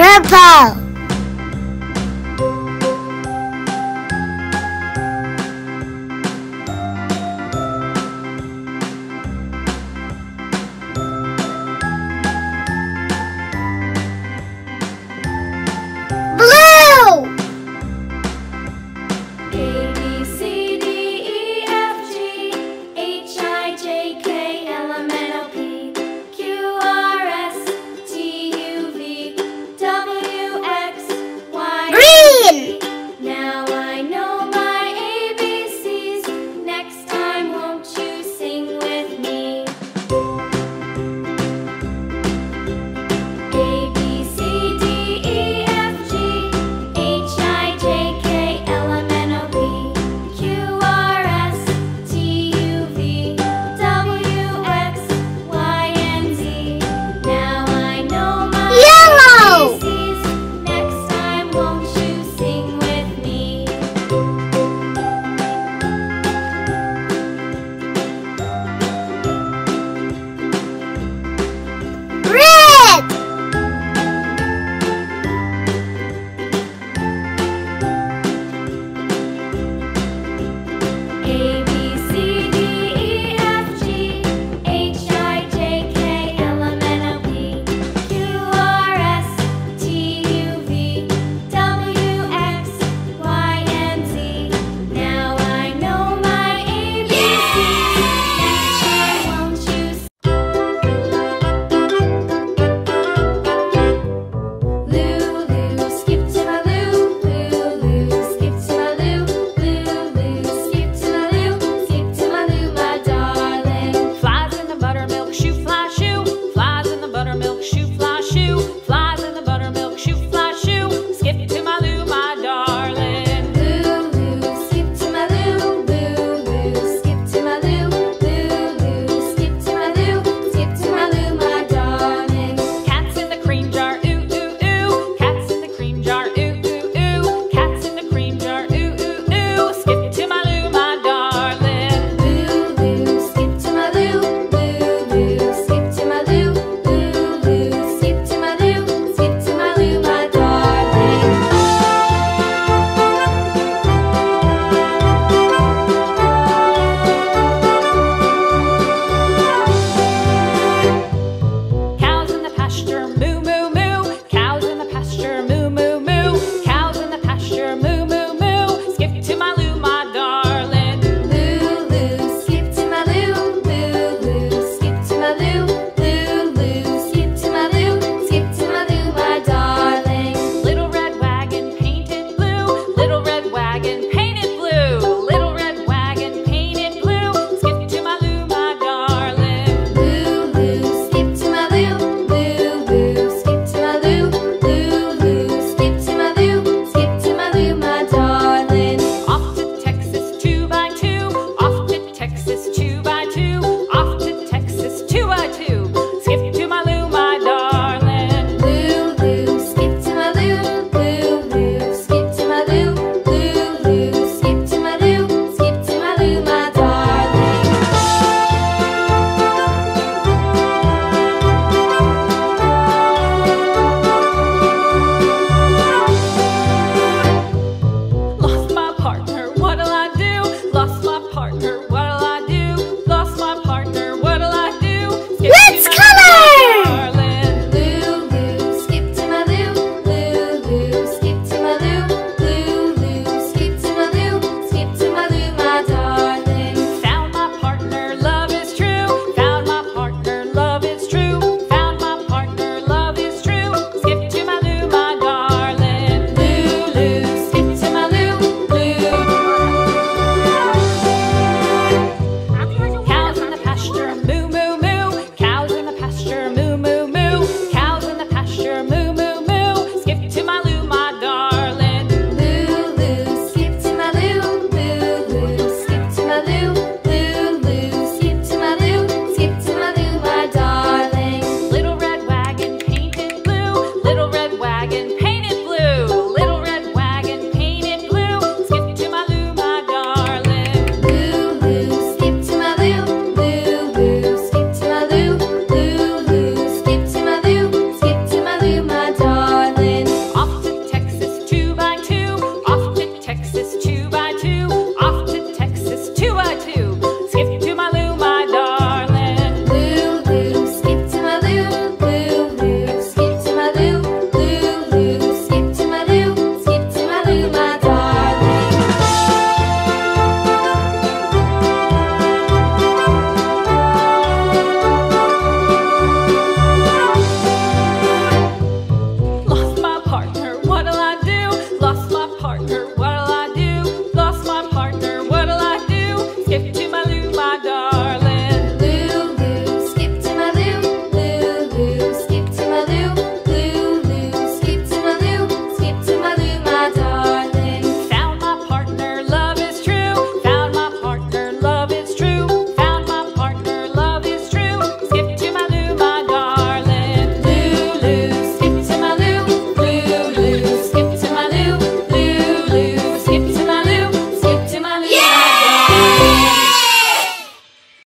Purple